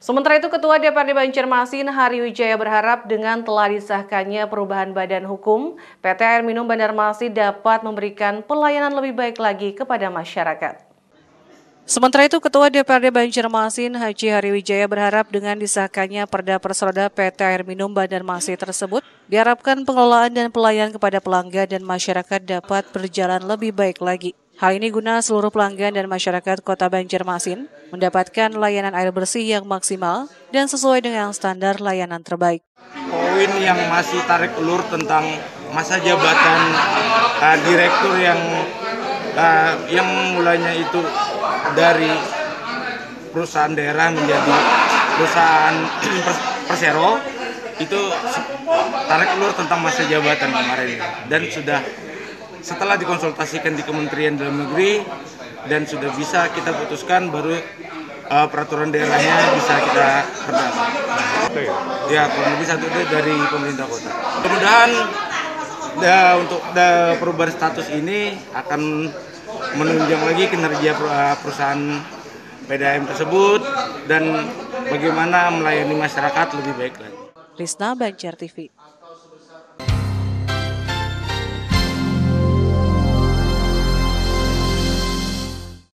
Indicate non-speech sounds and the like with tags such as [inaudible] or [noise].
Sementara itu Ketua DPRD Banjarmasin Hari Wijaya berharap dengan telah disahkannya perubahan badan hukum, PT Air Minum Banjarmasin dapat memberikan pelayanan lebih baik lagi kepada masyarakat. Sementara itu, Ketua DPRD Banjarmasin Haji Hari Wijaya berharap dengan disahkannya Perda Perseroda PT Air Minum Banjarmasin tersebut, diharapkan pengelolaan dan pelayanan kepada pelanggan dan masyarakat dapat berjalan lebih baik lagi. Hal ini guna seluruh pelanggan dan masyarakat kota Banjarmasin mendapatkan layanan air bersih yang maksimal dan sesuai dengan standar layanan terbaik. Poin yang masih tarik ulur tentang masa jabatan uh, direktur yang uh, yang mulanya itu dari perusahaan daerah menjadi perusahaan [clears throat] persero itu tarik ulur tentang masa jabatan kemarin dan sudah setelah dikonsultasikan di Kementerian Dalam Negeri dan sudah bisa kita putuskan baru uh, peraturan daerahnya bisa kita perda. Ya kurang lebih satu itu dari pemerintah kota. Mudah-mudahan da, untuk da, perubahan status ini akan menunjang lagi kinerja perusahaan PDAM tersebut dan bagaimana melayani masyarakat lebih baik lagi. Risna Banjar TV